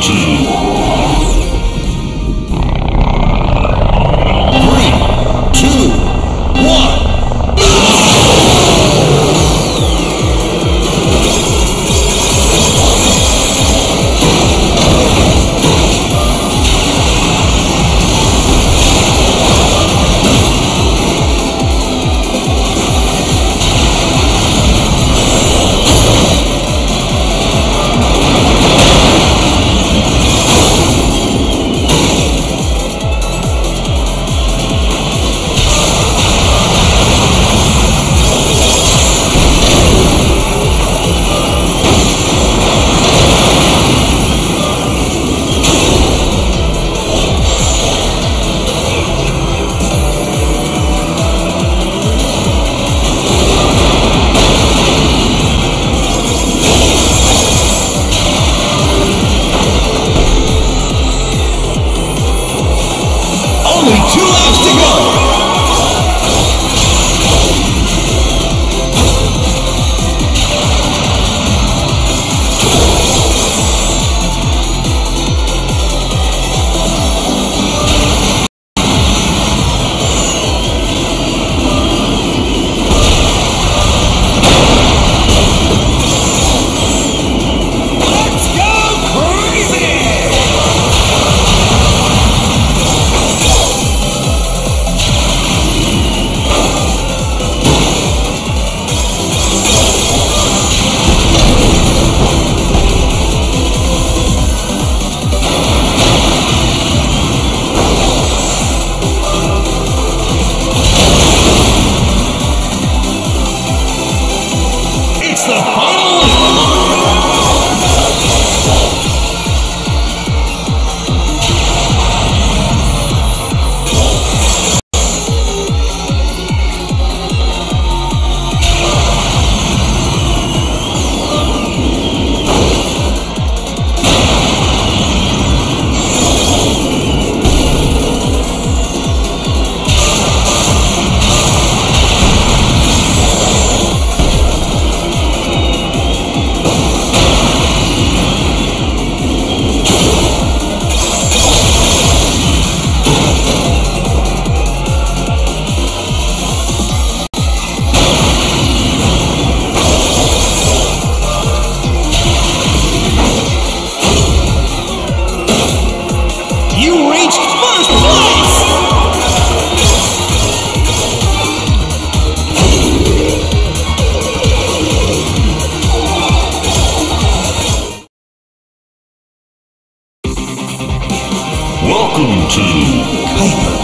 知我至开门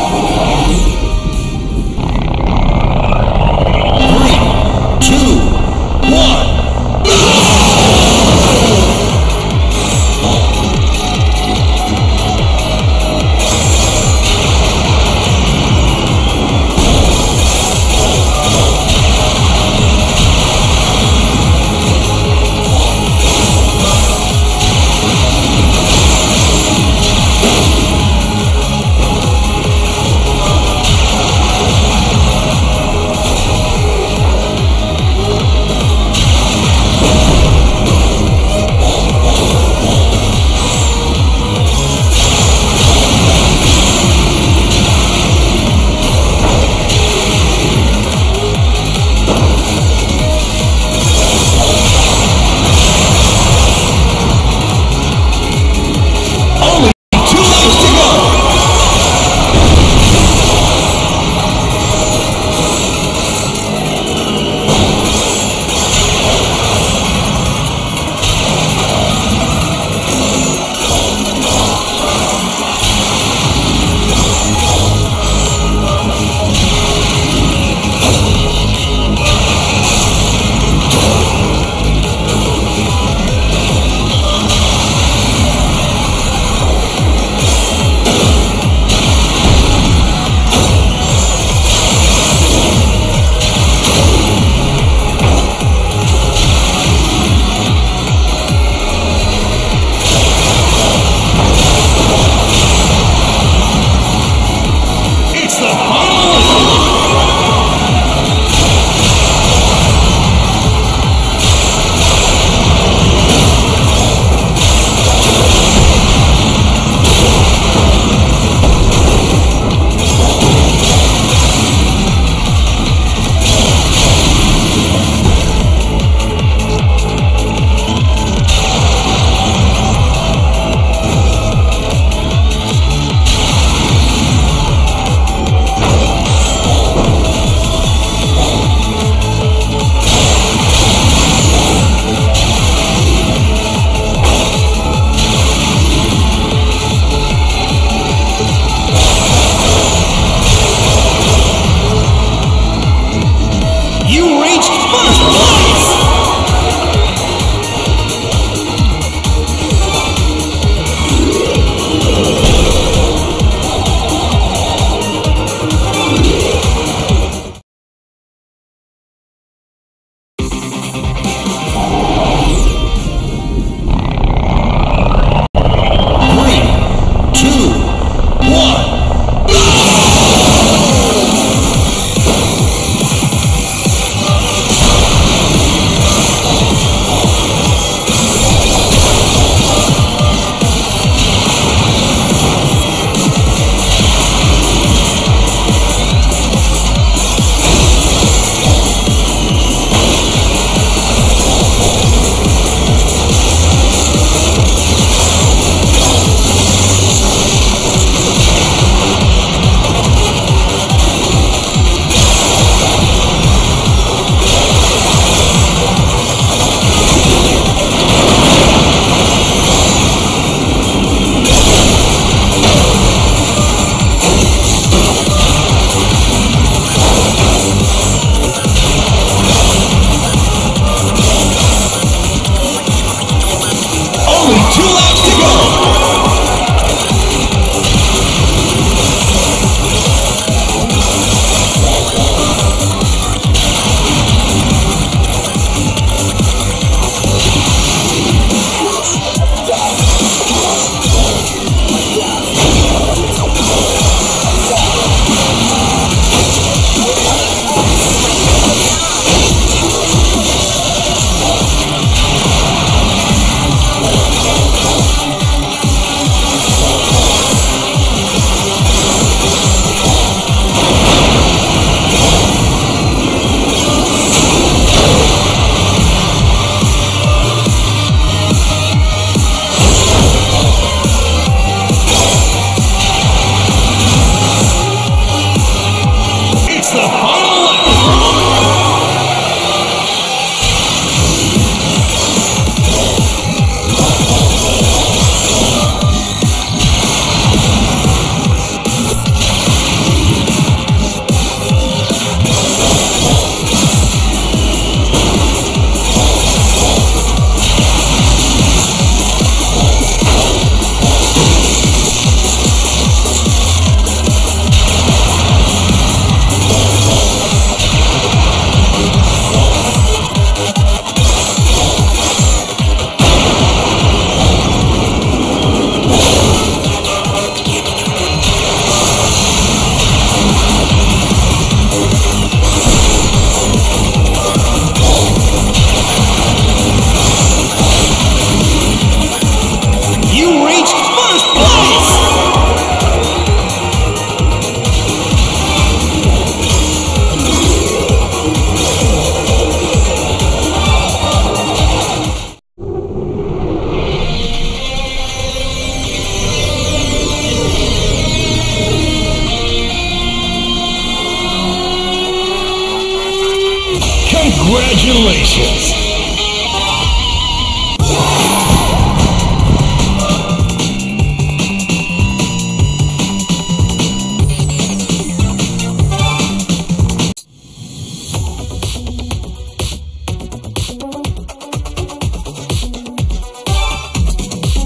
Congratulations!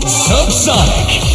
Subsonic.